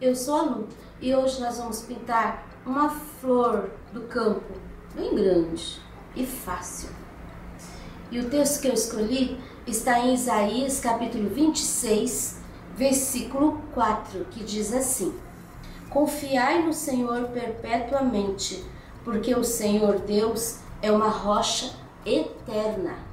eu sou a Lu e hoje nós vamos pintar uma flor do campo bem grande e fácil. E o texto que eu escolhi está em Isaías capítulo 26, versículo 4, que diz assim: Confiai no Senhor perpetuamente, porque o Senhor Deus é uma rocha eterna.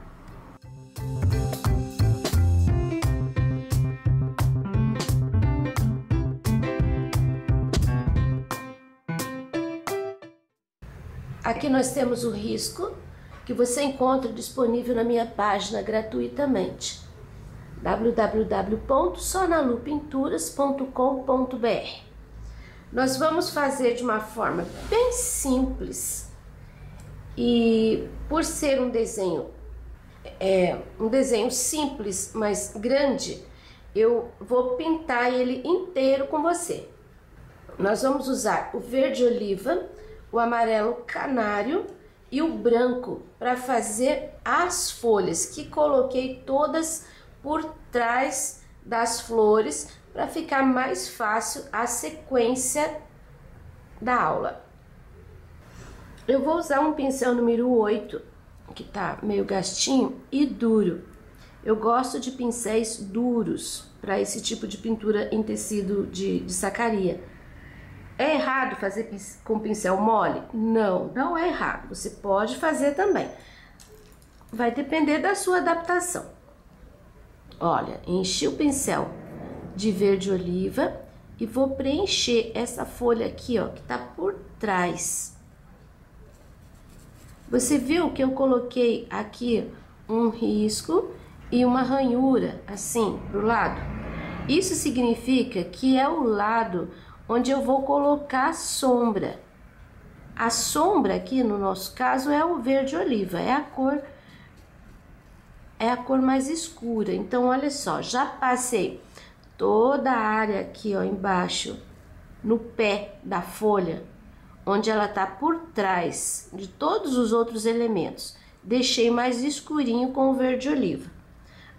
Aqui nós temos o risco que você encontra disponível na minha página gratuitamente www.sonalupinturas.com.br. Nós vamos fazer de uma forma bem simples e por ser um desenho é um desenho simples, mas grande, eu vou pintar ele inteiro com você. Nós vamos usar o verde oliva o amarelo canário e o branco para fazer as folhas que coloquei todas por trás das flores para ficar mais fácil a sequência da aula. Eu vou usar um pincel número 8, que tá meio gastinho e duro. Eu gosto de pincéis duros para esse tipo de pintura em tecido de, de sacaria é errado fazer com pincel mole? Não, não é errado. Você pode fazer também. Vai depender da sua adaptação. Olha, enchi o pincel de verde oliva e vou preencher essa folha aqui, ó, que tá por trás. Você viu que eu coloquei aqui um risco e uma ranhura, assim, pro lado? Isso significa que é o lado onde eu vou colocar sombra. A sombra aqui no nosso caso é o verde oliva, é a cor é a cor mais escura. Então olha só, já passei toda a área aqui, ó, embaixo, no pé da folha, onde ela tá por trás de todos os outros elementos. Deixei mais escurinho com o verde oliva.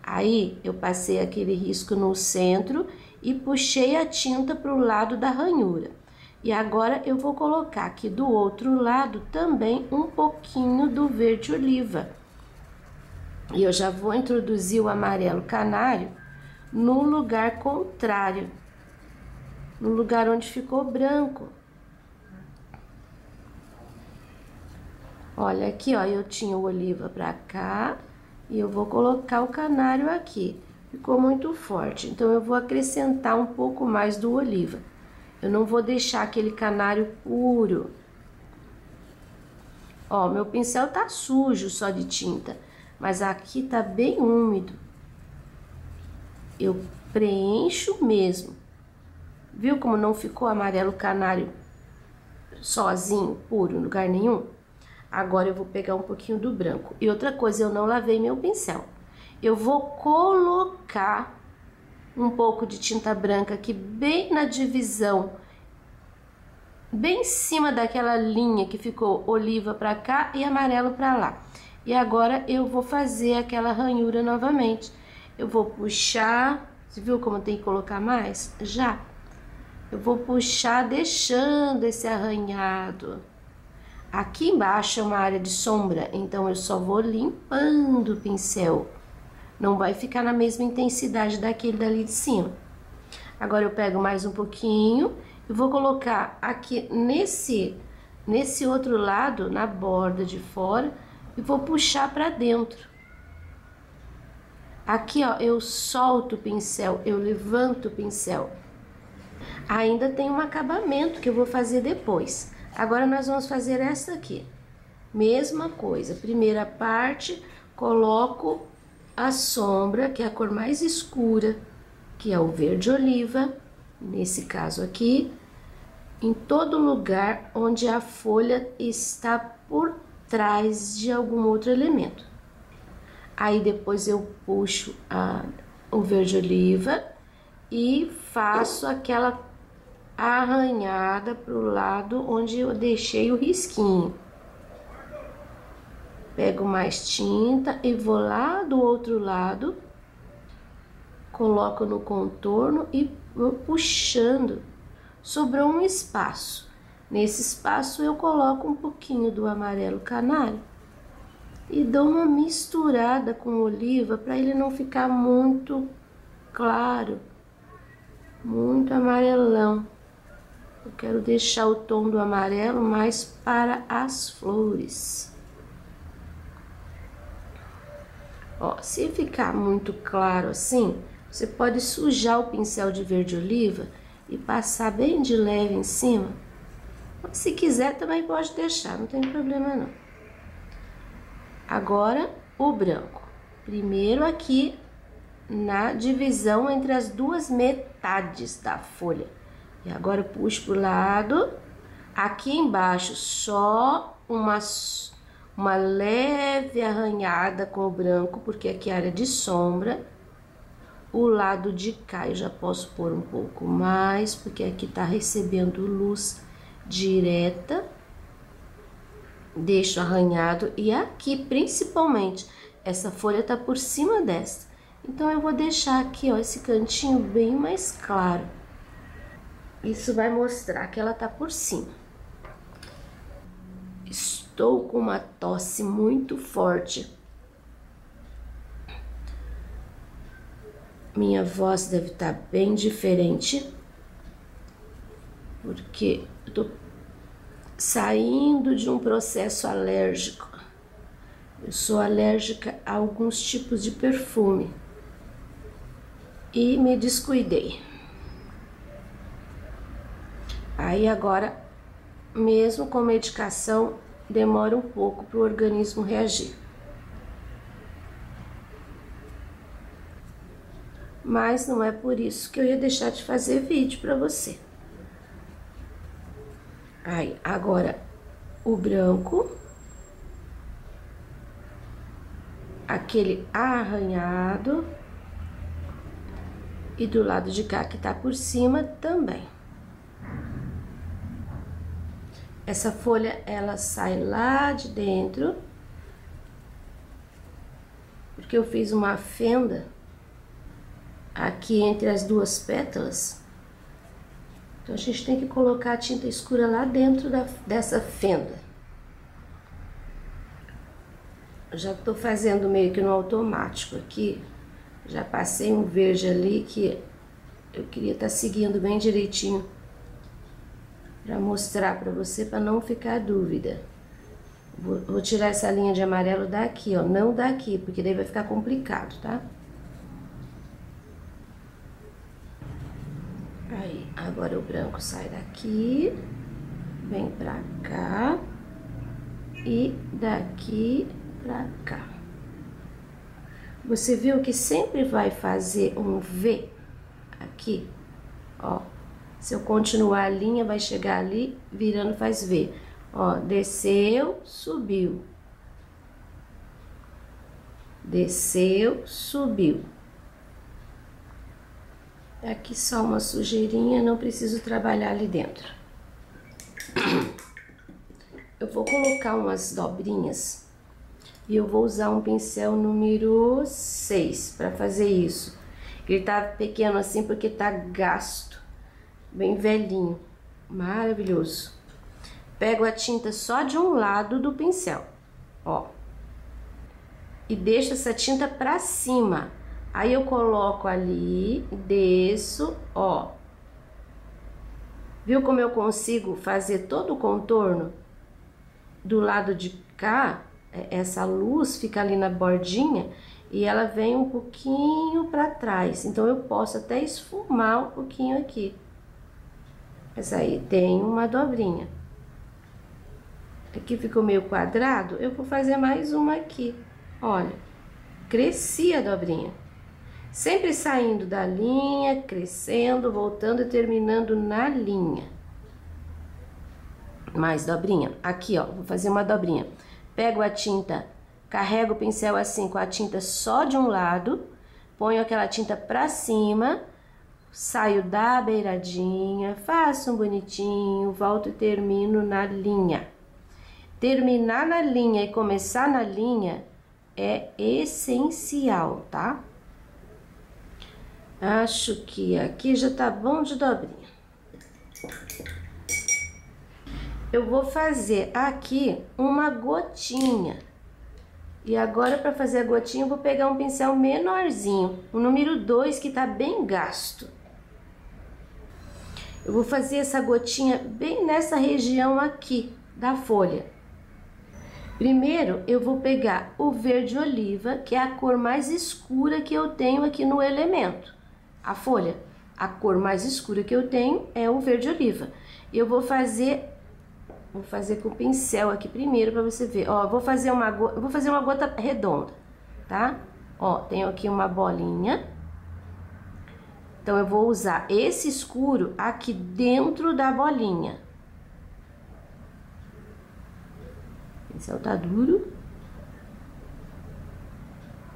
Aí eu passei aquele risco no centro e puxei a tinta para o lado da ranhura. E agora eu vou colocar aqui do outro lado também um pouquinho do verde oliva. E eu já vou introduzir o amarelo canário no lugar contrário, no lugar onde ficou branco. Olha aqui, ó, eu tinha o oliva para cá e eu vou colocar o canário aqui ficou muito forte. Então, eu vou acrescentar um pouco mais do oliva. Eu não vou deixar aquele canário puro. Ó, meu pincel tá sujo só de tinta, mas aqui tá bem úmido. Eu preencho mesmo. Viu como não ficou amarelo canário sozinho, puro, em lugar nenhum? Agora eu vou pegar um pouquinho do branco. E outra coisa, eu não lavei meu pincel eu vou colocar um pouco de tinta branca aqui bem na divisão, bem em cima daquela linha que ficou oliva para cá e amarelo para lá. E agora eu vou fazer aquela ranhura novamente. Eu vou puxar, você viu como tem que colocar mais? Já. Eu vou puxar deixando esse arranhado. Aqui embaixo é uma área de sombra, então eu só vou limpando o pincel não vai ficar na mesma intensidade daquele dali de cima. Agora eu pego mais um pouquinho e vou colocar aqui nesse, nesse outro lado, na borda de fora, e vou puxar para dentro. Aqui, ó, eu solto o pincel, eu levanto o pincel. Ainda tem um acabamento que eu vou fazer depois. Agora nós vamos fazer essa aqui. Mesma coisa, primeira parte, coloco a sombra, que é a cor mais escura, que é o verde oliva, nesse caso aqui, em todo lugar onde a folha está por trás de algum outro elemento. Aí depois eu puxo a, o verde oliva e faço aquela arranhada para o lado onde eu deixei o risquinho. Pego mais tinta e vou lá do outro lado, coloco no contorno e vou puxando sobrou um espaço. Nesse espaço eu coloco um pouquinho do amarelo canário e dou uma misturada com oliva para ele não ficar muito claro, muito amarelão. Eu quero deixar o tom do amarelo mais para as flores. Ó, se ficar muito claro assim, você pode sujar o pincel de verde oliva e passar bem de leve em cima. Se quiser, também pode deixar, não tem problema não. Agora, o branco. Primeiro aqui na divisão entre as duas metades da folha. E agora puxo pro lado. Aqui embaixo, só uma uma leve arranhada com o branco, porque aqui é área de sombra. O lado de cá eu já posso pôr um pouco mais, porque aqui tá recebendo luz direta. Deixo arranhado e aqui principalmente, essa folha tá por cima dessa. Então eu vou deixar aqui, ó, esse cantinho bem mais claro. Isso vai mostrar que ela tá por cima. Estou com uma tosse muito forte. Minha voz deve estar tá bem diferente, porque eu tô saindo de um processo alérgico. Eu sou alérgica a alguns tipos de perfume e me descuidei. Aí agora, mesmo com medicação, demora um pouco para o organismo reagir. Mas não é por isso que eu ia deixar de fazer vídeo para você. Aí, agora o branco, aquele arranhado e do lado de cá que tá por cima também. Essa folha, ela sai lá de dentro, porque eu fiz uma fenda aqui entre as duas pétalas. Então, a gente tem que colocar a tinta escura lá dentro da, dessa fenda. já tô fazendo meio que no automático aqui. Já passei um verde ali que eu queria estar tá seguindo bem direitinho para mostrar para você, para não ficar dúvida. Vou, vou, tirar essa linha de amarelo daqui, ó, não daqui, porque daí vai ficar complicado, tá? Aí, agora o branco sai daqui, vem pra cá e daqui pra cá. Você viu que sempre vai fazer um V aqui, ó. Se eu continuar a linha, vai chegar ali, virando faz V. Ó, desceu, subiu. Desceu, subiu. Aqui só uma sujeirinha, não preciso trabalhar ali dentro. Eu vou colocar umas dobrinhas e eu vou usar um pincel número 6 para fazer isso. Ele tá pequeno assim porque tá gasto bem velhinho, maravilhoso. Pego a tinta só de um lado do pincel, ó. E deixo essa tinta pra cima. Aí eu coloco ali, desço, ó. Viu como eu consigo fazer todo o contorno? Do lado de cá, é, essa luz fica ali na bordinha e ela vem um pouquinho para trás. Então eu posso até esfumar um pouquinho aqui. Mas aí tem uma dobrinha. Aqui ficou meio quadrado, eu vou fazer mais uma aqui. Olha, cresci a dobrinha. Sempre saindo da linha, crescendo, voltando e terminando na linha. Mais dobrinha. Aqui, ó, vou fazer uma dobrinha. Pego a tinta, carrego o pincel assim com a tinta só de um lado, ponho aquela tinta pra cima Saio da beiradinha, faço um bonitinho, volto e termino na linha. Terminar na linha e começar na linha é essencial, tá? Acho que aqui já tá bom de dobrinha. eu vou fazer aqui uma gotinha. E agora, para fazer a gotinha, eu vou pegar um pincel menorzinho, o número 2, que tá bem gasto. Eu vou fazer essa gotinha bem nessa região aqui da folha. Primeiro, eu vou pegar o verde oliva, que é a cor mais escura que eu tenho aqui no elemento. A folha, a cor mais escura que eu tenho é o verde oliva. Eu vou fazer Vou fazer com o pincel aqui primeiro para você ver. Ó, vou fazer uma vou fazer uma gota redonda, tá? Ó, tenho aqui uma bolinha. Então eu vou usar esse escuro aqui dentro da bolinha. O pincel tá duro.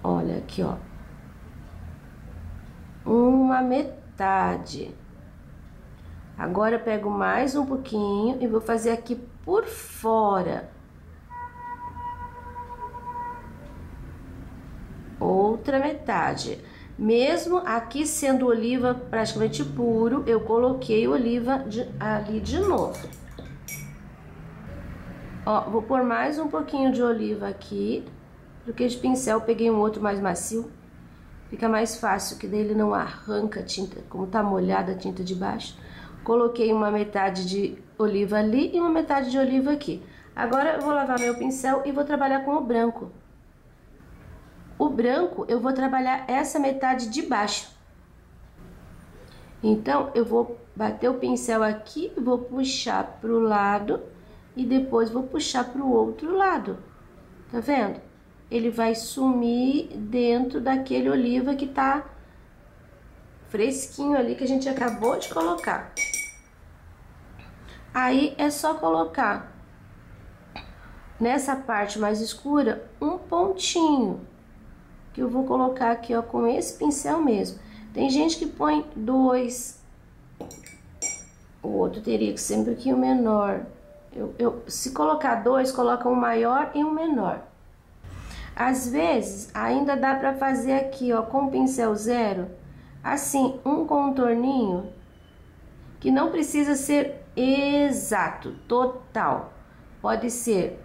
Olha aqui, ó. Uma metade. Agora eu pego mais um pouquinho e vou fazer aqui por fora. Outra metade. Mesmo aqui sendo oliva praticamente puro, eu coloquei oliva de, ali de novo. Ó, vou pôr mais um pouquinho de oliva aqui, porque de pincel peguei um outro mais macio. Fica mais fácil, que daí ele não arranca a tinta, como tá molhada a tinta de baixo. Coloquei uma metade de oliva ali e uma metade de oliva aqui. Agora eu vou lavar meu pincel e vou trabalhar com o branco. O branco eu vou trabalhar essa metade de baixo. Então eu vou bater o pincel aqui, vou puxar para o lado e depois vou puxar para o outro lado. Tá vendo? Ele vai sumir dentro daquele oliva que tá fresquinho ali que a gente acabou de colocar. Aí é só colocar nessa parte mais escura um pontinho que eu vou colocar aqui ó com esse pincel mesmo. Tem gente que põe dois, o outro teria que ser um pouquinho menor. Eu, eu, se colocar dois, coloca um maior e um menor. Às vezes, ainda dá para fazer aqui, ó, com o pincel zero, assim, um contorninho que não precisa ser exato, total. Pode ser,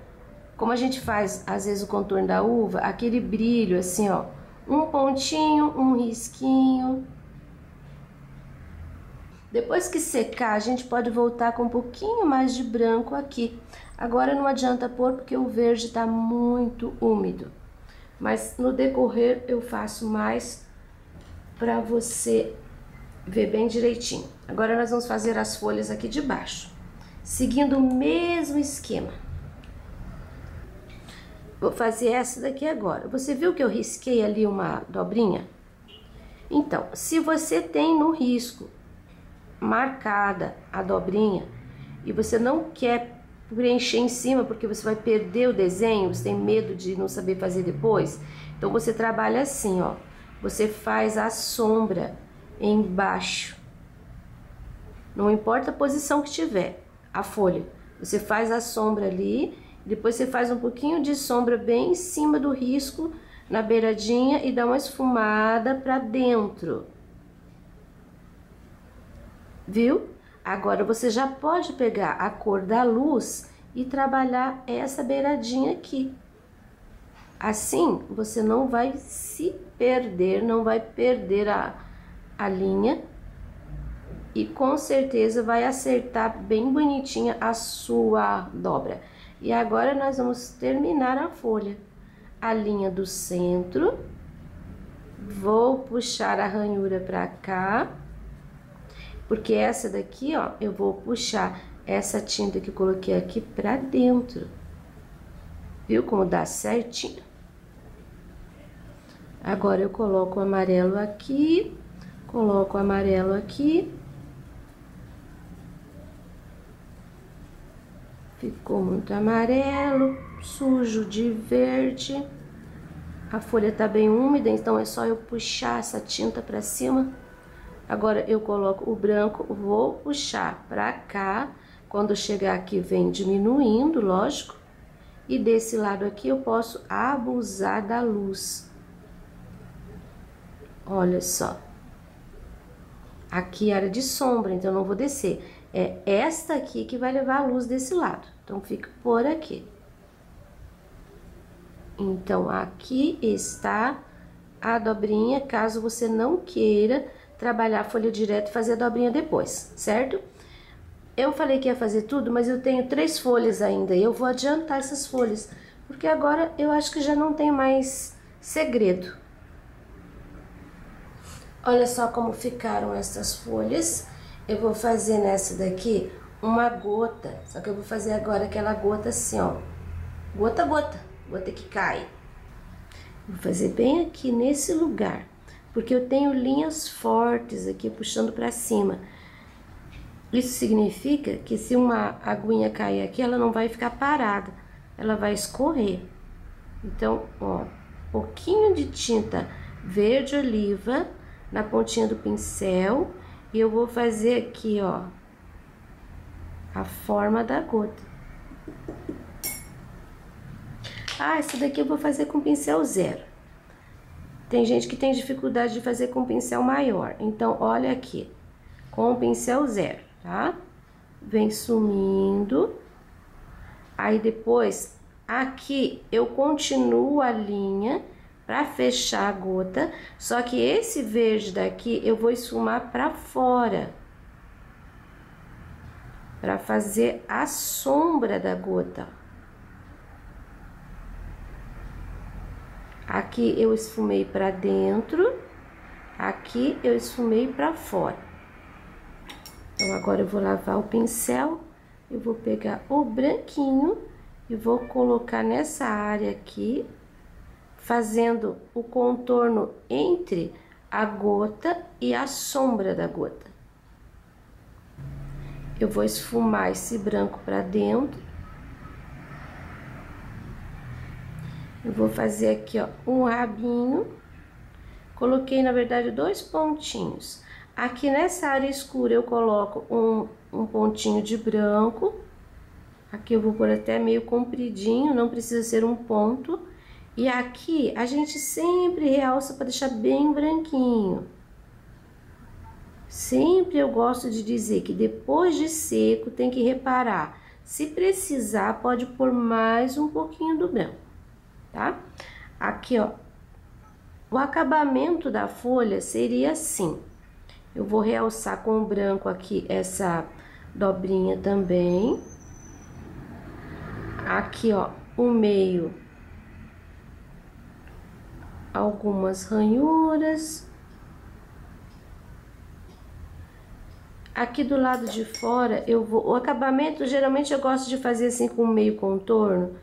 como a gente faz às vezes o contorno da uva, aquele brilho assim, ó, um pontinho, um risquinho. Depois que secar, a gente pode voltar com um pouquinho mais de branco aqui. Agora não adianta pôr porque o verde está muito úmido. Mas no decorrer eu faço mais para você ver bem direitinho. Agora nós vamos fazer as folhas aqui de baixo, seguindo o mesmo esquema. Vou fazer essa daqui agora. Você viu que eu risquei ali uma dobrinha? Então, se você tem no risco marcada a dobrinha e você não quer preencher em cima porque você vai perder o desenho, você tem medo de não saber fazer depois, então você trabalha assim, ó. Você faz a sombra embaixo. Não importa a posição que tiver, a folha. Você faz a sombra ali, depois você faz um pouquinho de sombra bem em cima do risco, na beiradinha e dá uma esfumada para dentro. Viu? Agora você já pode pegar a cor da luz e trabalhar essa beiradinha aqui. Assim, você não vai se perder, não vai perder a, a linha e com certeza vai acertar bem bonitinha a sua dobra. E agora nós vamos terminar a folha. A linha do centro, vou puxar a ranhura para cá, porque essa daqui, ó, eu vou puxar essa tinta que eu coloquei aqui para dentro. Viu como dá certinho? Agora eu coloco o amarelo aqui Coloco o amarelo aqui. Ficou muito amarelo, sujo de verde. A folha tá bem úmida, então é só eu puxar essa tinta para cima. Agora eu coloco o branco, vou puxar para cá. Quando chegar aqui vem diminuindo, lógico. E desse lado aqui eu posso abusar da luz. Olha só. Aqui é área de sombra, então eu não vou descer. É esta aqui que vai levar a luz desse lado. Então, fica por aqui. Então, aqui está a dobrinha, caso você não queira trabalhar a folha direto e fazer a dobrinha depois, certo? Eu falei que ia fazer tudo, mas eu tenho três folhas ainda e eu vou adiantar essas folhas, porque agora eu acho que já não tem mais segredo. Olha só como ficaram essas folhas. Eu vou fazer nessa daqui uma gota, só que eu vou fazer agora aquela gota assim, ó. Gota, gota, gota que cai. Vou fazer bem aqui nesse lugar, porque eu tenho linhas fortes aqui puxando para cima. Isso significa que se uma aguinha cair aqui, ela não vai ficar parada, ela vai escorrer. Então, ó, pouquinho de tinta verde oliva na pontinha do pincel e eu vou fazer aqui, ó, a forma da gota. Ah, essa daqui eu vou fazer com pincel zero. Tem gente que tem dificuldade de fazer com pincel maior. Então, olha aqui, com pincel zero, tá? Vem sumindo. Aí depois, aqui eu continuo a linha para fechar a gota, só que esse verde daqui eu vou esfumar para fora. Para fazer a sombra da gota. Aqui eu esfumei para dentro, aqui eu esfumei para fora. Então, agora eu vou lavar o pincel, eu vou pegar o branquinho e vou colocar nessa área aqui, fazendo o contorno entre a gota e a sombra da gota. Eu vou esfumar esse branco para dentro Eu vou fazer aqui, ó, um rabinho. Coloquei, na verdade, dois pontinhos. Aqui nessa área escura eu coloco um, um pontinho de branco. Aqui eu vou pôr até meio compridinho, não precisa ser um ponto. E aqui a gente sempre realça para deixar bem branquinho. Sempre eu gosto de dizer que depois de seco tem que reparar. Se precisar, pode pôr mais um pouquinho do branco tá? Aqui, ó, o acabamento da folha seria assim. Eu vou realçar com o branco aqui essa dobrinha também. Aqui, ó, o meio, algumas ranhuras. Aqui do lado de fora, eu vou... O acabamento, geralmente, eu gosto de fazer assim com meio contorno.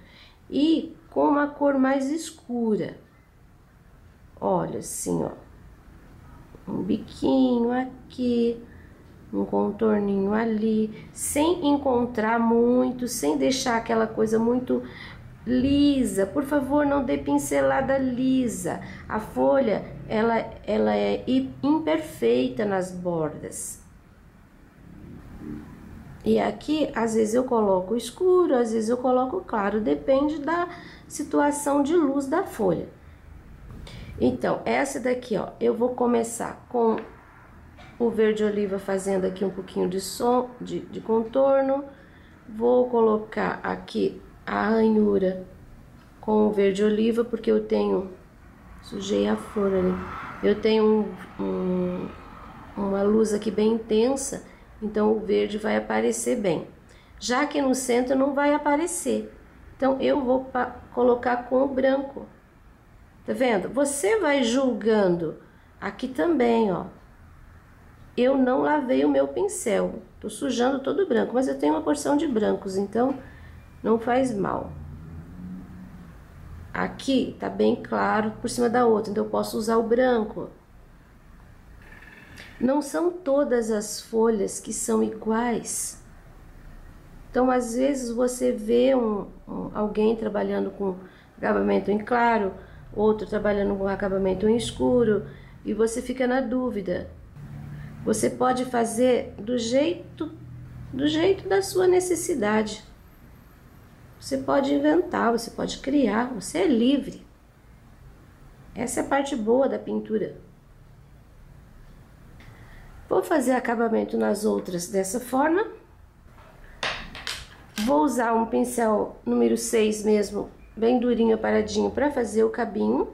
E com uma cor mais escura. Olha assim, ó. Um biquinho aqui, um contorninho ali, sem encontrar muito, sem deixar aquela coisa muito lisa. Por favor, não dê pincelada lisa. A folha, ela, ela é imperfeita nas bordas. E aqui, às vezes eu coloco escuro, às vezes eu coloco claro, depende da situação de luz da folha. Então, essa daqui, ó, eu vou começar com o verde oliva fazendo aqui um pouquinho de som, de, de contorno. Vou colocar aqui a ranhura com o verde oliva, porque eu tenho... Sujei a flor ali. Eu tenho um, um, uma luz aqui bem intensa então o verde vai aparecer bem. Já aqui no centro não vai aparecer, então eu vou colocar com o branco. Tá vendo? Você vai julgando aqui também, ó. Eu não lavei o meu pincel, tô sujando todo branco, mas eu tenho uma porção de brancos, então não faz mal. Aqui tá bem claro por cima da outra, então eu posso usar o branco. Não são todas as folhas que são iguais. Então, às vezes, você vê um, um, alguém trabalhando com acabamento em claro, outro trabalhando com acabamento em escuro, e você fica na dúvida. Você pode fazer do jeito, do jeito da sua necessidade. Você pode inventar, você pode criar, você é livre. Essa é a parte boa da pintura. Vou fazer acabamento nas outras dessa forma, Vou usar um pincel número 6 mesmo, bem durinho, paradinho, para fazer o cabinho,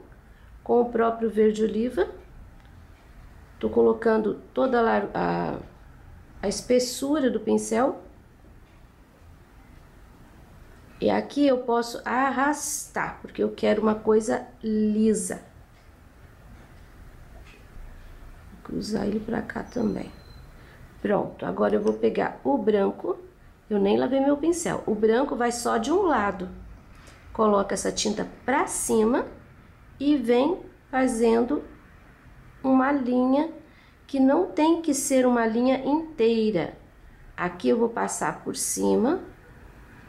com o próprio verde oliva. Tô colocando toda a, a, a espessura do pincel. E aqui eu posso arrastar, porque eu quero uma coisa lisa. Vou cruzar ele pra cá também. Pronto, agora eu vou pegar o branco eu nem lavei meu pincel. O branco vai só de um lado. Coloca essa tinta pra cima e vem fazendo uma linha que não tem que ser uma linha inteira. Aqui eu vou passar por cima,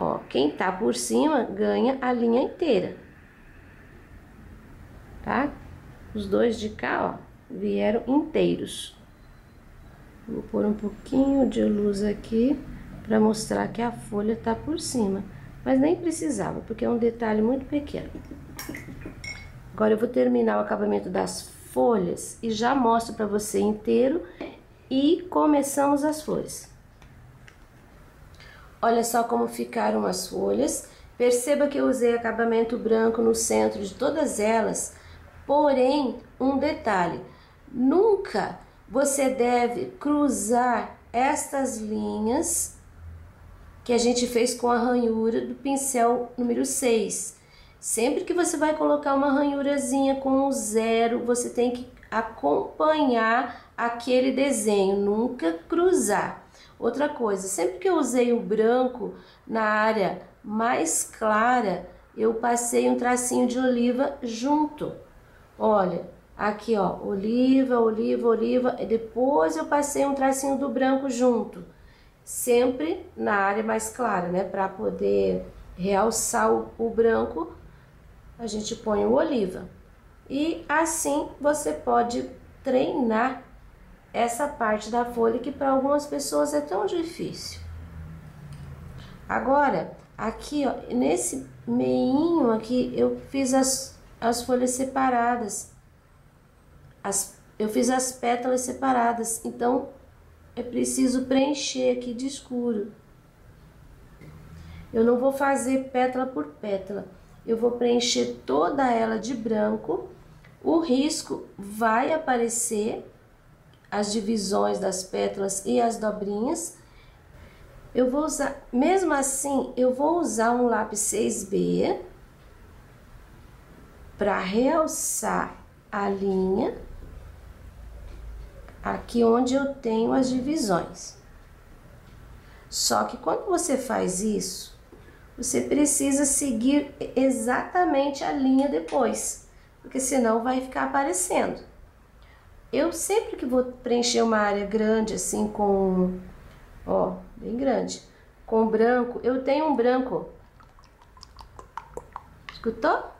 ó, quem tá por cima ganha a linha inteira. Tá? Os dois de cá, ó, vieram inteiros. Vou pôr um pouquinho de luz aqui para mostrar que a folha tá por cima. Mas nem precisava, porque é um detalhe muito pequeno. Agora eu vou terminar o acabamento das folhas e já mostro para você inteiro e começamos as flores. Olha só como ficaram as folhas. Perceba que eu usei acabamento branco no centro de todas elas, porém, um detalhe, nunca você deve cruzar estas linhas que a gente fez com a ranhura do pincel número 6. Sempre que você vai colocar uma ranhurazinha com um zero, você tem que acompanhar aquele desenho, nunca cruzar. Outra coisa, sempre que eu usei o branco na área mais clara, eu passei um tracinho de oliva junto. Olha, aqui ó, oliva, oliva, oliva, e depois eu passei um tracinho do branco junto sempre na área mais clara, né? Para poder realçar o, o branco, a gente põe o oliva. E assim você pode treinar essa parte da folha que para algumas pessoas é tão difícil. Agora, aqui, ó, nesse meinho aqui, eu fiz as, as folhas separadas. As, eu fiz as pétalas separadas. Então, é preciso preencher aqui de escuro. Eu não vou fazer pétala por pétala, eu vou preencher toda ela de branco. O risco vai aparecer as divisões das pétalas e as dobrinhas. Eu vou usar, mesmo assim, eu vou usar um lápis 6B para realçar a linha aqui onde eu tenho as divisões. Só que quando você faz isso, você precisa seguir exatamente a linha depois, porque senão vai ficar aparecendo. Eu sempre que vou preencher uma área grande assim com, ó, bem grande, com branco, eu tenho um branco. Escutou?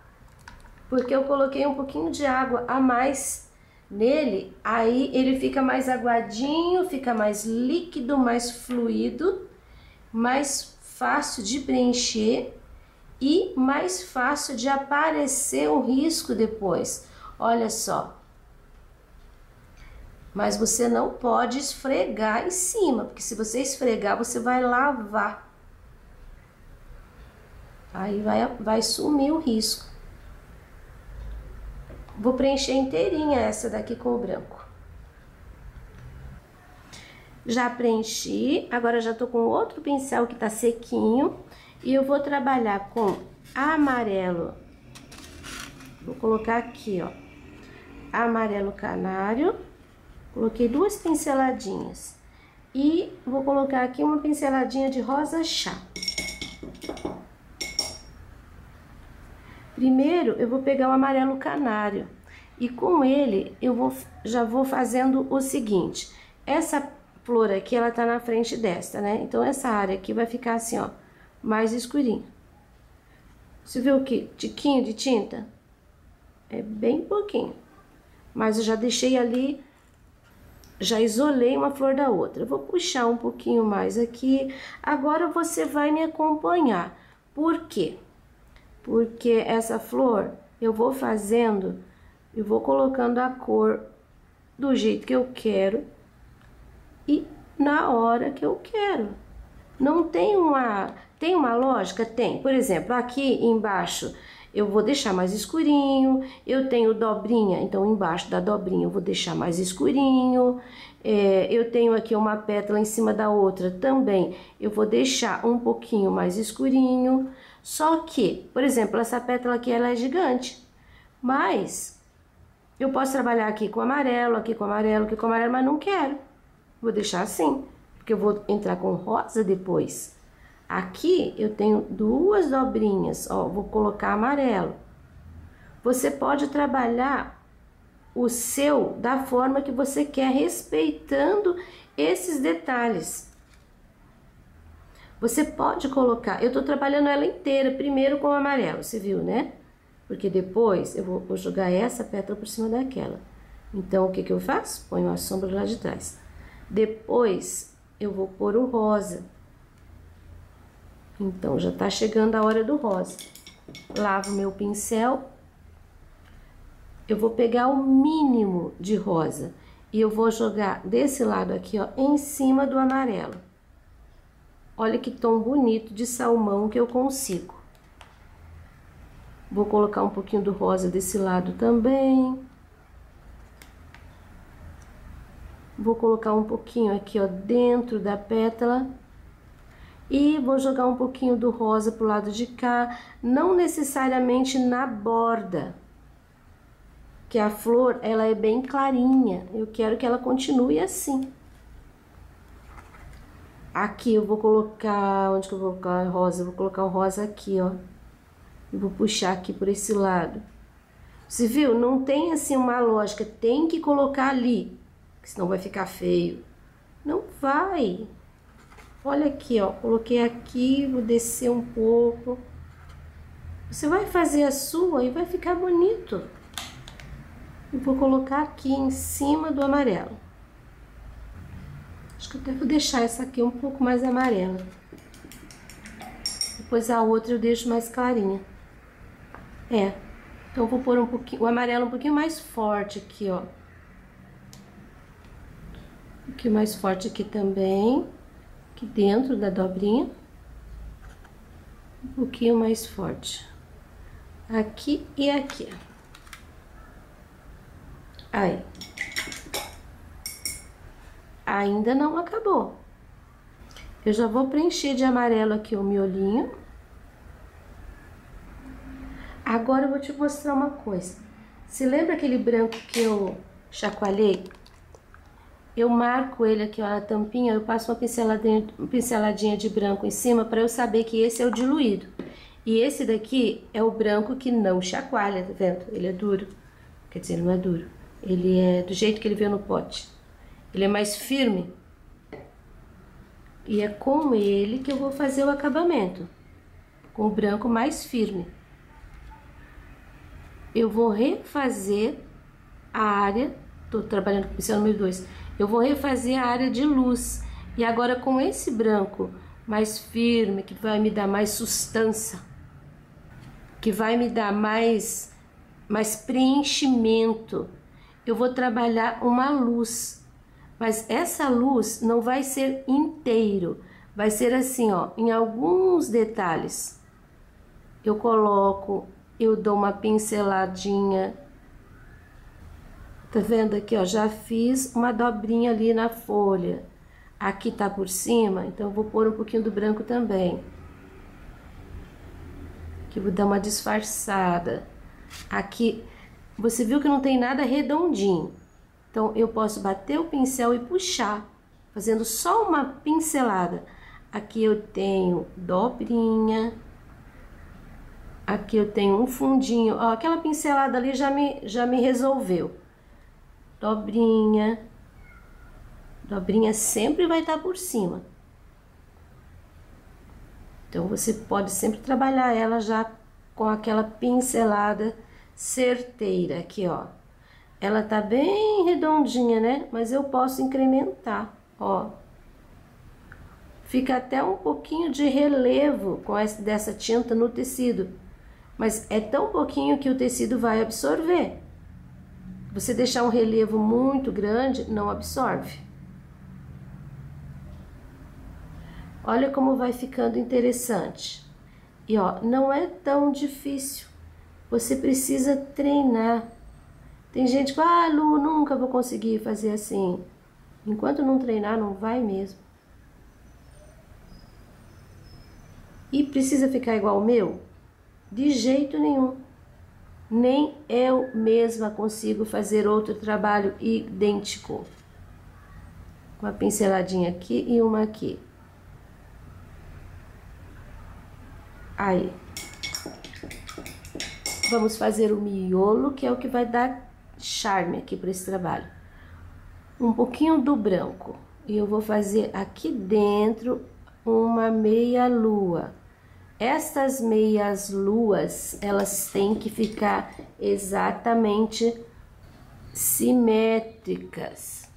Porque eu coloquei um pouquinho de água a mais nele, aí ele fica mais aguadinho, fica mais líquido, mais fluido, mais fácil de preencher e mais fácil de aparecer o risco depois. Olha só. Mas você não pode esfregar em cima, porque se você esfregar, você vai lavar. Aí vai, vai sumir o risco. Vou preencher inteirinha essa daqui com o branco. Já preenchi, agora já tô com outro pincel que tá sequinho e eu vou trabalhar com amarelo. Vou colocar aqui, ó, amarelo canário. Coloquei duas pinceladinhas. E vou colocar aqui uma pinceladinha de rosa chá. Primeiro, eu vou pegar o amarelo canário e com ele eu vou, já vou fazendo o seguinte. Essa flor aqui, ela tá na frente desta, né? Então, essa área aqui vai ficar assim, ó, mais escurinho. Você viu que tiquinho de tinta? É bem pouquinho. Mas eu já deixei ali, já isolei uma flor da outra. Vou puxar um pouquinho mais aqui. Agora você vai me acompanhar. Por quê? porque essa flor eu vou fazendo e vou colocando a cor do jeito que eu quero e na hora que eu quero. Não tem uma, tem uma lógica? Tem. Por exemplo, aqui embaixo eu vou deixar mais escurinho, eu tenho dobrinha, então embaixo da dobrinha eu vou deixar mais escurinho, é, eu tenho aqui uma pétala em cima da outra também, eu vou deixar um pouquinho mais escurinho, só que, por exemplo, essa pétala aqui ela é gigante, mas eu posso trabalhar aqui com amarelo, aqui com amarelo, aqui com amarelo, mas não quero, vou deixar assim, porque eu vou entrar com rosa depois. Aqui eu tenho duas dobrinhas, ó, vou colocar amarelo. Você pode trabalhar o seu da forma que você quer, respeitando esses detalhes. Você pode colocar, eu tô trabalhando ela inteira, primeiro com amarelo, você viu, né? Porque depois eu vou, vou jogar essa pétala por cima daquela. Então, o que que eu faço? Ponho a sombra lá de trás. Depois, eu vou pôr o rosa. Então, já tá chegando a hora do rosa. Lavo meu pincel. Eu vou pegar o mínimo de rosa e eu vou jogar desse lado aqui, ó, em cima do amarelo. Olha que tom bonito de salmão que eu consigo. Vou colocar um pouquinho do rosa desse lado também. Vou colocar um pouquinho aqui, ó, dentro da pétala. E vou jogar um pouquinho do rosa pro lado de cá, não necessariamente na borda, que a flor, ela é bem clarinha. Eu quero que ela continue assim. Aqui eu vou colocar, onde que eu vou colocar rosa? Eu vou colocar o rosa aqui, ó. Vou puxar aqui por esse lado. Você viu? Não tem assim uma lógica, tem que colocar ali, senão vai ficar feio. Não vai. Olha aqui, ó, coloquei aqui, vou descer um pouco. Você vai fazer a sua e vai ficar bonito. E vou colocar aqui em cima do amarelo. Acho que eu até vou deixar essa aqui um pouco mais amarela. Depois a outra eu deixo mais clarinha. É, então vou pôr um pouquinho, o amarelo um pouquinho mais forte aqui, ó. Um pouquinho mais forte aqui também aqui dentro da dobrinha, um pouquinho mais forte, aqui e aqui. Aí. Ainda não acabou. Eu já vou preencher de amarelo aqui o miolinho. Agora eu vou te mostrar uma coisa. Se lembra aquele branco que eu chacoalhei? Eu marco ele aqui ó, na tampinha, eu passo uma pinceladinha, pinceladinha de branco em cima para eu saber que esse é o diluído. E esse daqui é o branco que não chacoalha, tá vendo? Ele é duro. Quer dizer, não é duro. Ele é do jeito que ele veio no pote. Ele é mais firme. E é com ele que eu vou fazer o acabamento. Com o branco mais firme. Eu vou refazer a área, tô trabalhando com pincel número 2, eu vou refazer a área de luz. E agora com esse branco mais firme, que vai me dar mais sustância, que vai me dar mais, mais preenchimento, eu vou trabalhar uma luz. Mas essa luz não vai ser inteiro, vai ser assim, ó, em alguns detalhes. Eu coloco, eu dou uma pinceladinha Tá vendo aqui, ó? Já fiz uma dobrinha ali na folha. Aqui tá por cima, então eu vou pôr um pouquinho do branco também. Aqui vou dar uma disfarçada. Aqui, você viu que não tem nada redondinho. Então, eu posso bater o pincel e puxar, fazendo só uma pincelada. Aqui eu tenho dobrinha. Aqui eu tenho um fundinho. Ó, aquela pincelada ali já me, já me resolveu dobrinha. Dobrinha sempre vai estar por cima. Então, você pode sempre trabalhar ela já com aquela pincelada certeira aqui, ó. Ela tá bem redondinha, né? Mas eu posso incrementar, ó. Fica até um pouquinho de relevo com essa dessa tinta no tecido. Mas é tão pouquinho que o tecido vai absorver. Você deixar um relevo muito grande, não absorve. Olha como vai ficando interessante. E ó, não é tão difícil. Você precisa treinar. Tem gente que ah, Lu, nunca vou conseguir fazer assim. Enquanto não treinar, não vai mesmo. E precisa ficar igual o meu? De jeito nenhum. Nem eu mesma consigo fazer outro trabalho idêntico. Uma pinceladinha aqui e uma aqui. Aí. Vamos fazer o miolo, que é o que vai dar charme aqui para esse trabalho. Um pouquinho do branco. E eu vou fazer aqui dentro uma meia lua. Estas meias luas, elas têm que ficar exatamente simétricas.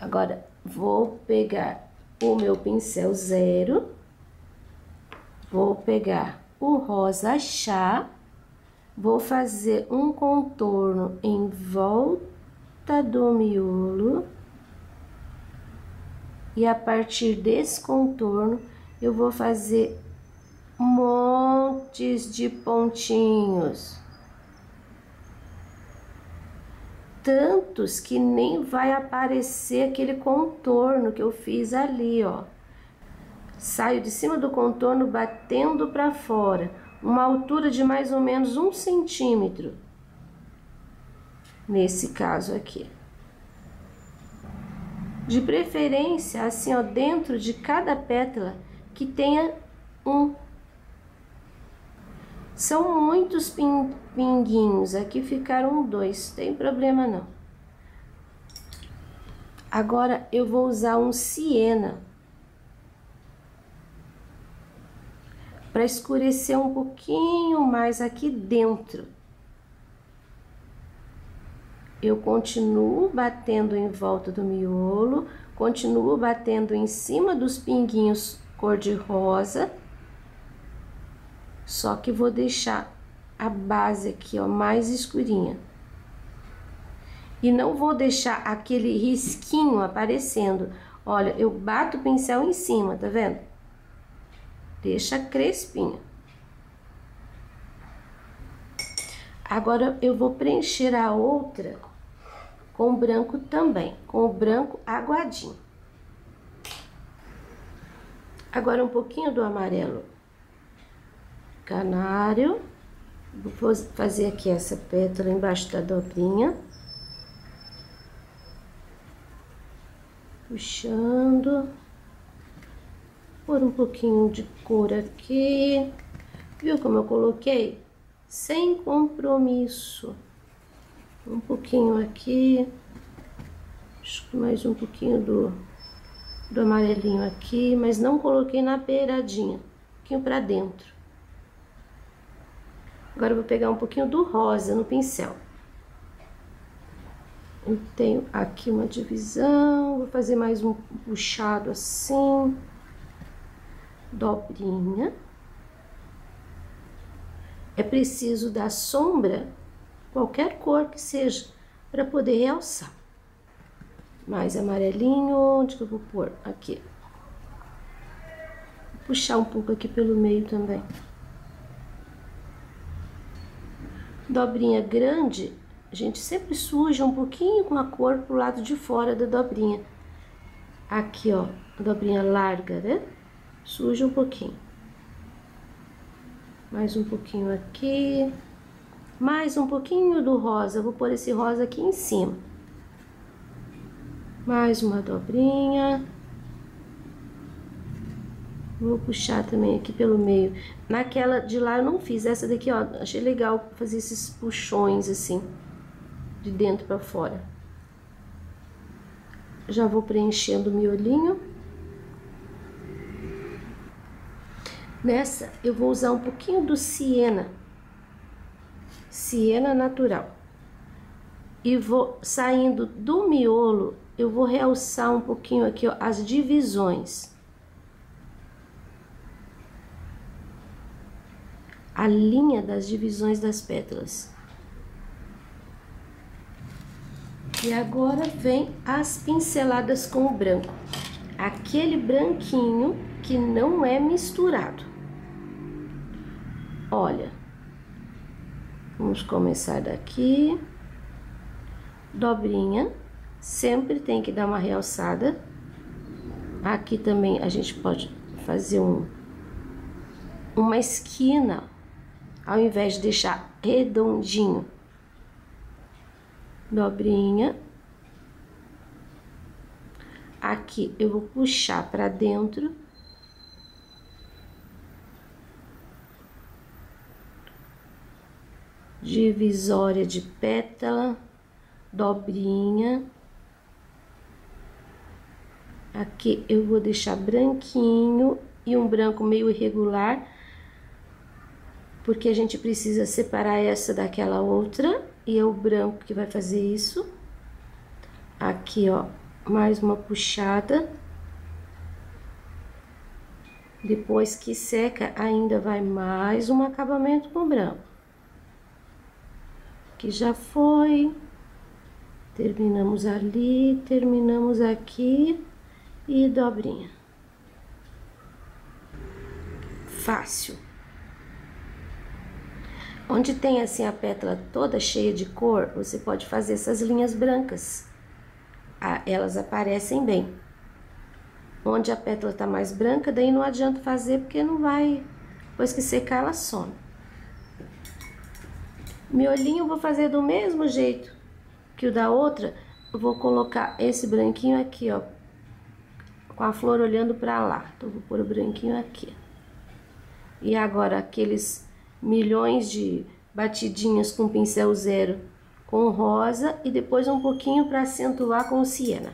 Agora, vou pegar o meu pincel zero Vou pegar o rosa chá, vou fazer um contorno em volta do miolo. E a partir desse contorno, eu vou fazer montes de pontinhos. Tantos que nem vai aparecer aquele contorno que eu fiz ali, ó. Saio de cima do contorno batendo para fora, uma altura de mais ou menos um centímetro. Nesse caso aqui. De preferência, assim, ó, dentro de cada pétala que tenha um. São muitos pinguinhos, aqui ficaram dois, tem problema não. Agora eu vou usar um siena para escurecer um pouquinho mais aqui dentro. Eu continuo batendo em volta do miolo, continuo batendo em cima dos pinguinhos cor-de-rosa, só que vou deixar a base aqui, ó, mais escurinha. E não vou deixar aquele risquinho aparecendo. Olha, eu bato o pincel em cima, tá vendo? Deixa crespinho. Agora, eu vou preencher a outra com branco também, com o branco aguadinho. Agora, um pouquinho do amarelo canário. Vou fazer aqui essa pétala embaixo da dobrinha. Puxando pôr um pouquinho de cor aqui. Viu como eu coloquei? Sem compromisso. Um pouquinho aqui. Mais um pouquinho do, do amarelinho aqui, mas não coloquei na beiradinha. Um pouquinho pra dentro. Agora eu vou pegar um pouquinho do rosa no pincel. Eu tenho aqui uma divisão, vou fazer mais um puxado assim dobrinha. É preciso dar sombra, qualquer cor que seja, para poder realçar. Mais amarelinho, onde que eu vou pôr? Aqui. Vou puxar um pouco aqui pelo meio também. Dobrinha grande, a gente sempre suja um pouquinho com a cor pro lado de fora da dobrinha. Aqui, ó, dobrinha larga, né? suja um pouquinho. Mais um pouquinho aqui. Mais um pouquinho do rosa. Vou pôr esse rosa aqui em cima. Mais uma dobrinha. Vou puxar também aqui pelo meio. Naquela de lá eu não fiz. Essa daqui, ó, achei legal fazer esses puxões assim. De dentro pra fora. Já vou preenchendo o miolinho. Nessa, eu vou usar um pouquinho do siena, siena natural. E vou, saindo do miolo, eu vou realçar um pouquinho aqui, ó, as divisões. A linha das divisões das pétalas. E agora vem as pinceladas com o branco. aquele branquinho que não é misturado. Olha, vamos começar daqui. Dobrinha, sempre tem que dar uma realçada. Aqui também a gente pode fazer um, uma esquina, ao invés de deixar redondinho. Dobrinha. Aqui eu vou puxar para dentro. Divisória de pétala, dobrinha. Aqui eu vou deixar branquinho e um branco meio irregular, porque a gente precisa separar essa daquela outra, e é o branco que vai fazer isso. Aqui, ó, mais uma puxada. Depois que seca, ainda vai mais um acabamento com branco. Que já foi. Terminamos ali, terminamos aqui e dobrinha. Fácil. Onde tem assim a pétala toda cheia de cor, você pode fazer essas linhas brancas. Ah, elas aparecem bem. Onde a pétala tá mais branca, daí não adianta fazer porque não vai, depois que secar ela some. Miolinho eu vou fazer do mesmo jeito que o da outra. Eu vou colocar esse branquinho aqui, ó, com a flor olhando para lá. Então, vou pôr o branquinho aqui. E agora, aqueles milhões de batidinhas com pincel zero com rosa e depois um pouquinho para acentuar com siena.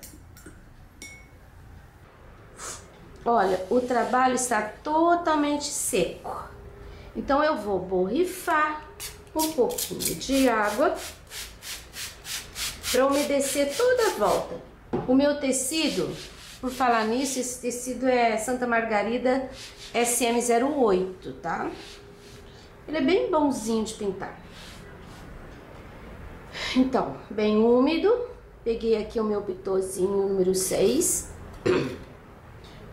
Olha, o trabalho está totalmente seco. Então, eu vou borrifar um pouquinho de água para umedecer toda a volta. O meu tecido por falar nisso, esse tecido é Santa Margarida SM08, tá? Ele é bem bonzinho de pintar. Então, bem úmido. Peguei aqui o meu pitozinho número 6.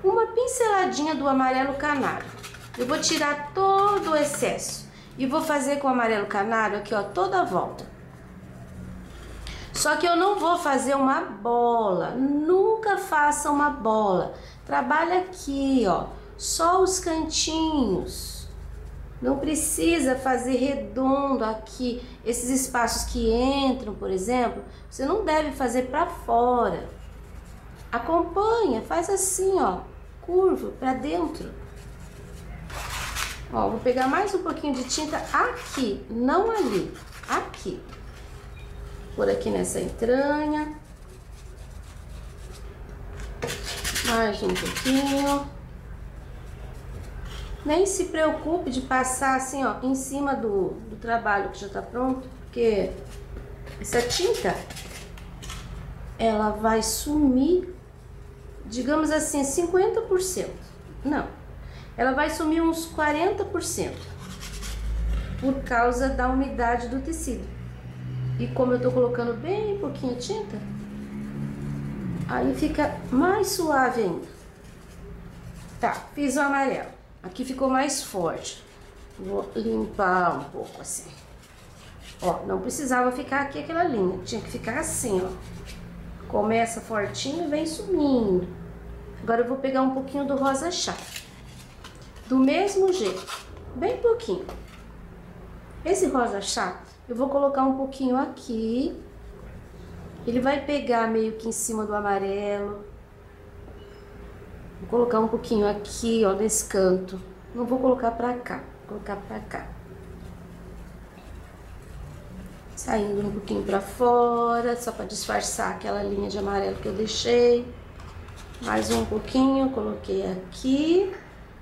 Uma pinceladinha do amarelo canário. Eu vou tirar todo o excesso. E vou fazer com o amarelo canário aqui, ó, toda a volta. Só que eu não vou fazer uma bola, nunca faça uma bola. Trabalha aqui, ó, só os cantinhos. Não precisa fazer redondo aqui. Esses espaços que entram, por exemplo, você não deve fazer para fora. Acompanha, faz assim, ó, curvo para dentro. Ó, vou pegar mais um pouquinho de tinta aqui, não ali, aqui por aqui nessa entranha. Mais um pouquinho. Nem se preocupe de passar assim, ó, em cima do, do trabalho que já tá pronto, porque essa tinta, ela vai sumir, digamos assim, 50%. Não, ela vai sumir uns 40% por causa da umidade do tecido. E como eu tô colocando bem pouquinho tinta, aí fica mais suave ainda. Tá, fiz o amarelo. Aqui ficou mais forte. Vou limpar um pouco assim. Ó, não precisava ficar aqui aquela linha. Tinha que ficar assim, ó. Começa fortinho e vem sumindo. Agora eu vou pegar um pouquinho do rosa chá. Do mesmo jeito, bem pouquinho. Esse rosa chá eu vou colocar um pouquinho aqui. Ele vai pegar meio que em cima do amarelo. Vou colocar um pouquinho aqui, ó, nesse canto. Não vou colocar pra cá, vou colocar pra cá. Saindo um pouquinho pra fora, só pra disfarçar aquela linha de amarelo que eu deixei. Mais um pouquinho, coloquei aqui,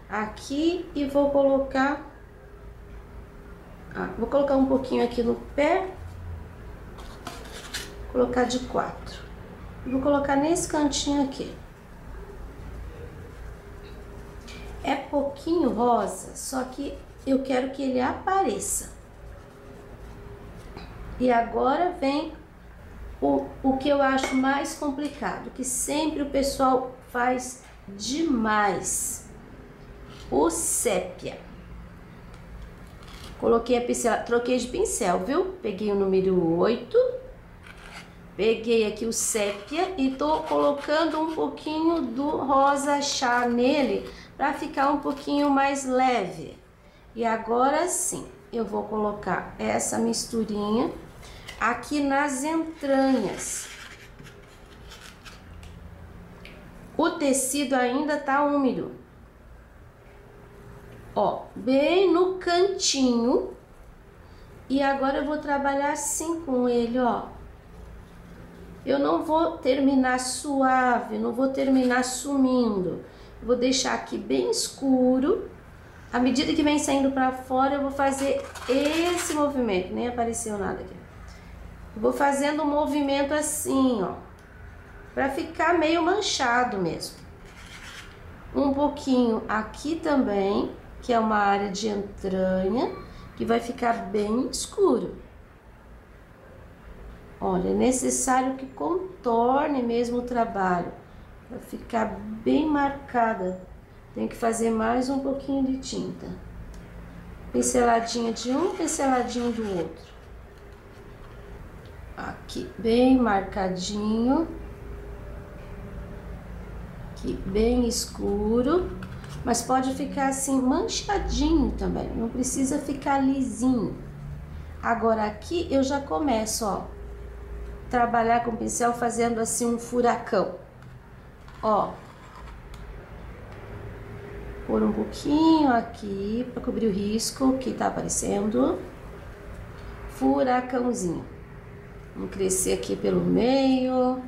aqui e vou colocar ah, vou colocar um pouquinho aqui no pé. Colocar de quatro. Vou colocar nesse cantinho aqui. É pouquinho rosa, só que eu quero que ele apareça. E agora vem o, o que eu acho mais complicado, que sempre o pessoal faz demais. O sépia. Coloquei a pincel, troquei de pincel, viu? Peguei o número 8. Peguei aqui o sépia e tô colocando um pouquinho do rosa chá nele para ficar um pouquinho mais leve. E agora sim, eu vou colocar essa misturinha aqui nas entranhas. O tecido ainda tá úmido. Ó, bem no cantinho. E agora eu vou trabalhar assim com ele, ó. Eu não vou terminar suave, não vou terminar sumindo. Vou deixar aqui bem escuro. À medida que vem saindo para fora, eu vou fazer esse movimento. Nem apareceu nada aqui. Vou fazendo um movimento assim, ó, para ficar meio manchado mesmo. Um pouquinho aqui também, que é uma área de entranha, que vai ficar bem escuro. Olha, é necessário que contorne mesmo o trabalho, para ficar bem marcada. Tem que fazer mais um pouquinho de tinta. Pinceladinha de um, pinceladinho do outro aqui bem marcadinho, aqui bem escuro, mas pode ficar assim manchadinho também, não precisa ficar lisinho. Agora aqui eu já começo, ó, trabalhar com o pincel fazendo assim um furacão, ó. Por um pouquinho aqui para cobrir o risco que tá aparecendo. Furacãozinho. Vamos crescer aqui pelo meio.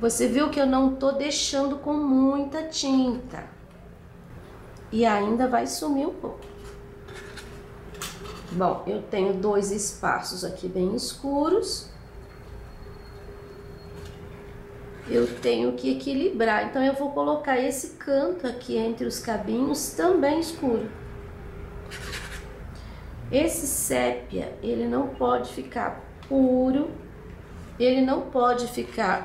Você viu que eu não tô deixando com muita tinta. E ainda vai sumir um pouco. Bom, eu tenho dois espaços aqui bem escuros. Eu tenho que equilibrar, então eu vou colocar esse canto aqui entre os cabinhos também escuro. Esse sépia, ele não pode ficar puro. Ele não pode ficar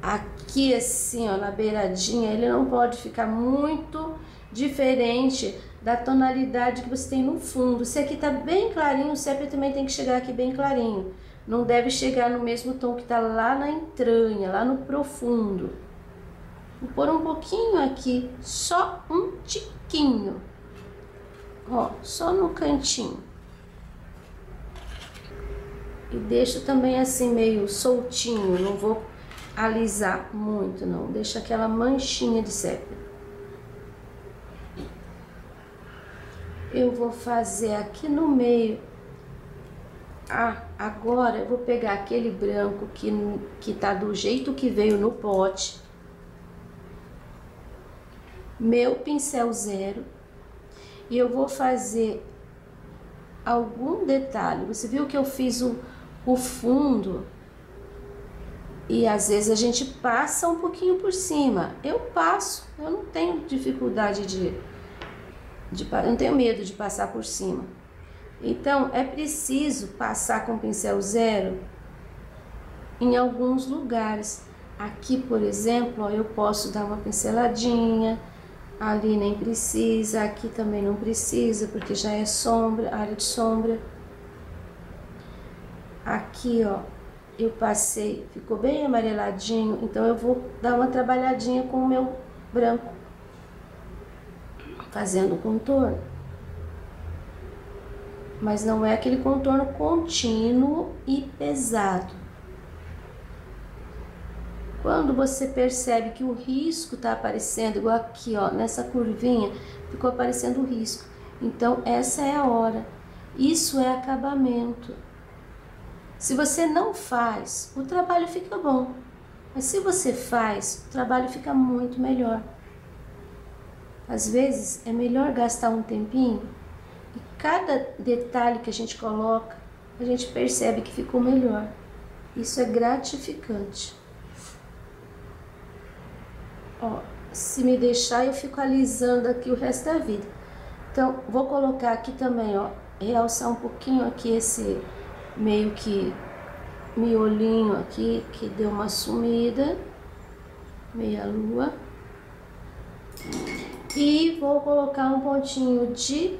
aqui assim, ó, na beiradinha, ele não pode ficar muito diferente da tonalidade que você tem no fundo. Se aqui tá bem clarinho, o sépia também tem que chegar aqui bem clarinho. Não deve chegar no mesmo tom que tá lá na entranha, lá no profundo. Vou pôr um pouquinho aqui, só um tiquinho. Ó, só no cantinho. E deixo também assim meio soltinho, não vou alisar muito não, deixa aquela manchinha de sépia. Eu vou fazer aqui no meio. Ah, agora eu vou pegar aquele branco que, que tá do jeito que veio no pote. Meu pincel zero. E eu vou fazer algum detalhe. Você viu que eu fiz o o fundo e às vezes a gente passa um pouquinho por cima. Eu passo, eu não tenho dificuldade de, de eu não tenho medo de passar por cima. Então é preciso passar com pincel zero em alguns lugares. Aqui, por exemplo, ó, eu posso dar uma pinceladinha, ali nem precisa, aqui também não precisa, porque já é sombra, área de sombra. Aqui, ó, eu passei, ficou bem amareladinho, então eu vou dar uma trabalhadinha com o meu branco, fazendo contorno. Mas não é aquele contorno contínuo e pesado. Quando você percebe que o risco está aparecendo, igual aqui, ó, nessa curvinha, ficou aparecendo o risco. Então, essa é a hora. Isso é acabamento. Se você não faz, o trabalho fica bom. Mas se você faz, o trabalho fica muito melhor. Às vezes é melhor gastar um tempinho e cada detalhe que a gente coloca, a gente percebe que ficou melhor. Isso é gratificante. Ó, se me deixar, eu fico alisando aqui o resto da vida. Então, vou colocar aqui também, ó, realçar um pouquinho aqui esse meio que miolinho aqui que deu uma sumida, meia lua. E vou colocar um pontinho de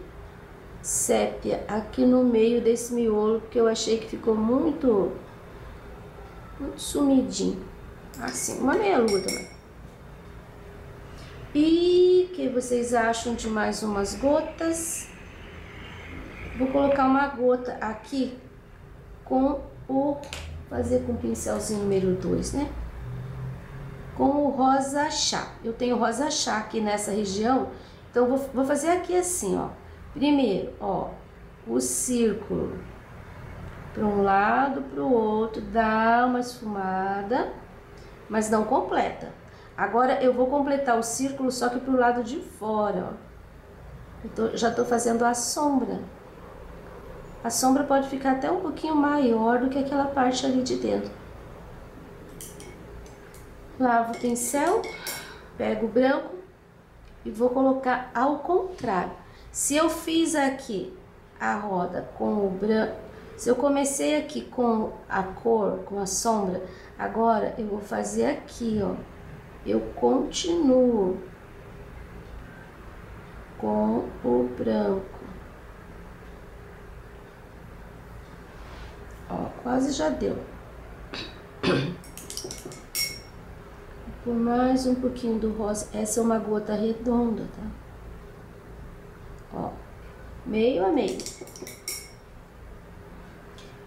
sépia aqui no meio desse miolo, porque eu achei que ficou muito, muito sumidinho. Assim, uma meia lua também. E que vocês acham de mais umas gotas? Vou colocar uma gota aqui com o fazer com o pincelzinho número 2, né? Com o rosa chá. Eu tenho rosa chá aqui nessa região, então vou, vou fazer aqui assim, ó. Primeiro, ó, o círculo para um lado, para o outro, dá uma esfumada, mas não completa. Agora eu vou completar o círculo só que para o lado de fora, ó. Tô, já estou fazendo a sombra. A sombra pode ficar até um pouquinho maior do que aquela parte ali de dentro. Lavo o pincel, pego o branco e vou colocar ao contrário. Se eu fiz aqui a roda com o branco, se eu comecei aqui com a cor, com a sombra, agora eu vou fazer aqui, ó. Eu continuo com o branco. Ó, quase já deu. Por mais um pouquinho do rosa. Essa é uma gota redonda, tá? Ó, meio a meio.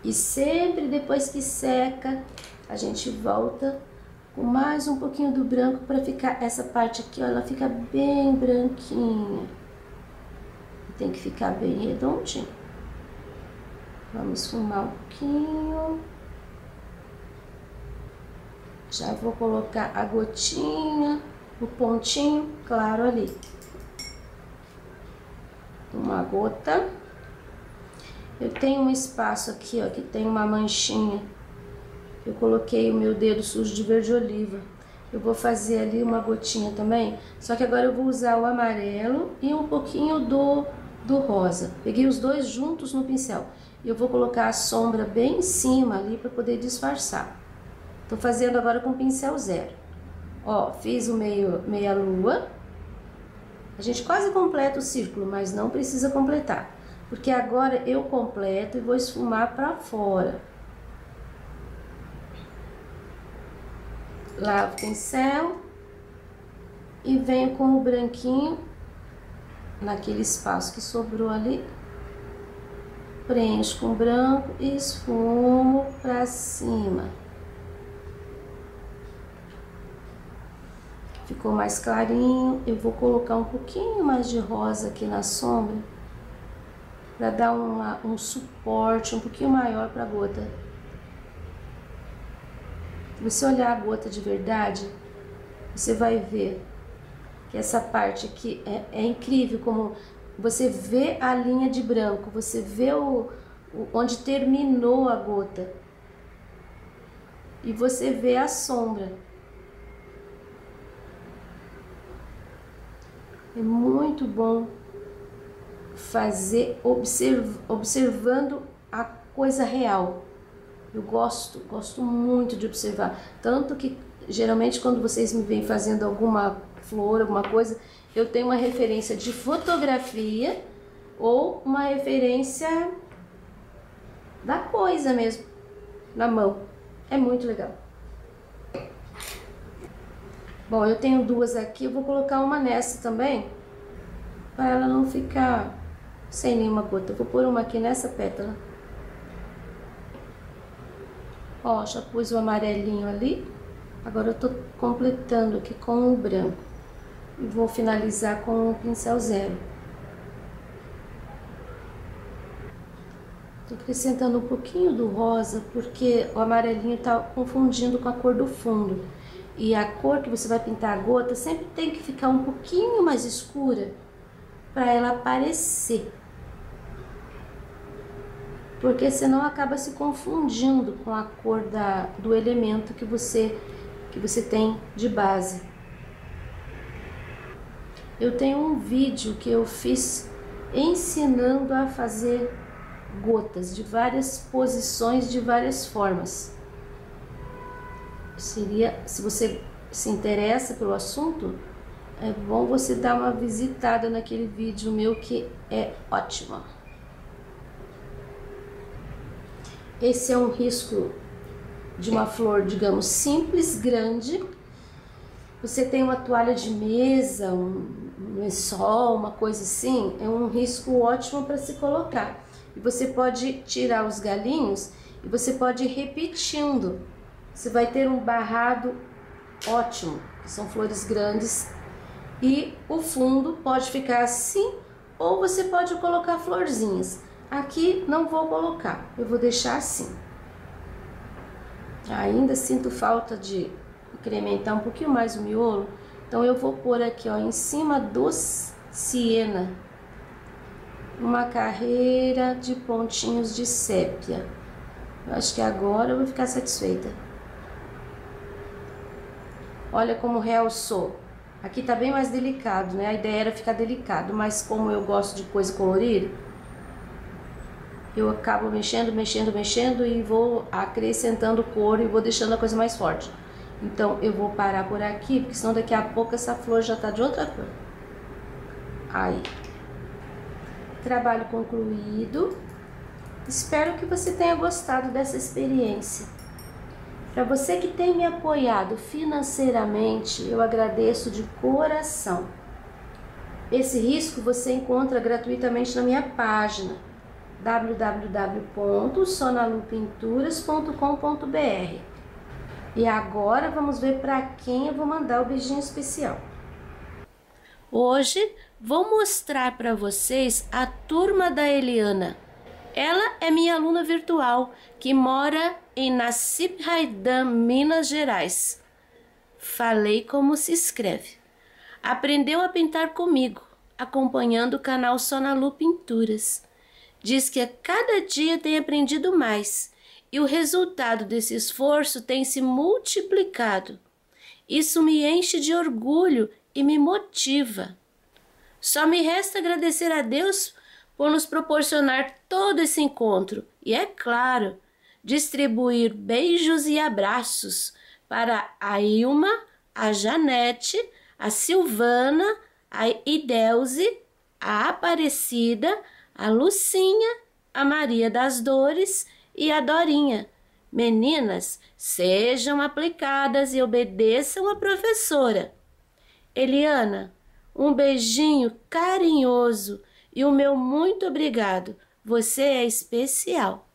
E sempre depois que seca, a gente volta com mais um pouquinho do branco para ficar essa parte aqui, ó, ela fica bem branquinha. Tem que ficar bem redondinho. Vamos fumar um pouquinho. Já vou colocar a gotinha, o pontinho claro ali. Uma gota. Eu tenho um espaço aqui, ó, que tem uma manchinha. Eu coloquei o meu dedo sujo de verde oliva. Eu vou fazer ali uma gotinha também, só que agora eu vou usar o amarelo e um pouquinho do, do rosa. Peguei os dois juntos no pincel. E eu vou colocar a sombra bem em cima ali para poder disfarçar. Tô fazendo agora com pincel zero. Ó, fiz o meio, meia lua. A gente quase completa o círculo, mas não precisa completar. Porque agora eu completo e vou esfumar para fora. Lavo o pincel e venho com o branquinho naquele espaço que sobrou ali preencho com branco e esfumo para cima. Ficou mais clarinho, eu vou colocar um pouquinho mais de rosa aqui na sombra para dar uma, um suporte um pouquinho maior para a gota. Se você olhar a gota de verdade, você vai ver que essa parte aqui é, é incrível como você vê a linha de branco, você vê o, o, onde terminou a gota. E você vê a sombra. É muito bom fazer observ, observando a coisa real. Eu gosto, gosto muito de observar. Tanto que geralmente quando vocês me vêm fazendo alguma flor, alguma coisa, eu tenho uma referência de fotografia ou uma referência da coisa mesmo, na mão. É muito legal. Bom, eu tenho duas aqui, eu vou colocar uma nessa também, para ela não ficar sem nenhuma gota. Eu vou pôr uma aqui nessa pétala. Ó, já pus o amarelinho ali. Agora eu tô completando aqui com o branco e vou finalizar com o pincel zero. Estou acrescentando um pouquinho do rosa porque o amarelinho está confundindo com a cor do fundo. E a cor que você vai pintar a gota sempre tem que ficar um pouquinho mais escura para ela aparecer. Porque senão acaba se confundindo com a cor da, do elemento que você, que você tem de base. Eu tenho um vídeo que eu fiz ensinando a fazer gotas de várias posições, de várias formas. Seria, se você se interessa pelo assunto, é bom você dar uma visitada naquele vídeo meu que é ótimo. Esse é um risco de uma flor, digamos, simples, grande. Você tem uma toalha de mesa, um lençol, uma coisa assim, é um risco ótimo para se colocar. E você pode tirar os galinhos e você pode ir repetindo. Você vai ter um barrado ótimo, que são flores grandes. E o fundo pode ficar assim ou você pode colocar florzinhas. Aqui não vou colocar, eu vou deixar assim. Ainda sinto falta de incrementar um pouquinho mais o miolo, então eu vou pôr aqui ó, em cima do siena uma carreira de pontinhos de sépia. Eu acho que agora eu vou ficar satisfeita. Olha como realçou. Aqui tá bem mais delicado, né? A ideia era ficar delicado, mas como eu gosto de coisa colorida, eu acabo mexendo, mexendo, mexendo e vou acrescentando cor e vou deixando a coisa mais forte. Então eu vou parar por aqui, porque senão daqui a pouco essa flor já tá de outra cor. Aí. Trabalho concluído. Espero que você tenha gostado dessa experiência. Para você que tem me apoiado financeiramente, eu agradeço de coração. Esse risco você encontra gratuitamente na minha página www.sonalupinturas.com.br. E agora vamos ver para quem eu vou mandar o beijinho especial. Hoje vou mostrar para vocês a turma da Eliana. Ela é minha aluna virtual que mora em Nassib Raidan, Minas Gerais. Falei como se escreve. Aprendeu a pintar comigo, acompanhando o canal Sonalu Pinturas. Diz que a cada dia tem aprendido mais e o resultado desse esforço tem se multiplicado. Isso me enche de orgulho e me motiva. Só me resta agradecer a Deus por nos proporcionar todo esse encontro e, é claro, distribuir beijos e abraços para a Ilma, a Janete, a Silvana, a Idelze, a Aparecida, a Lucinha, a Maria das Dores e a Dorinha. Meninas, sejam aplicadas e obedeçam a professora. Eliana, um beijinho carinhoso e o meu muito obrigado. Você é especial.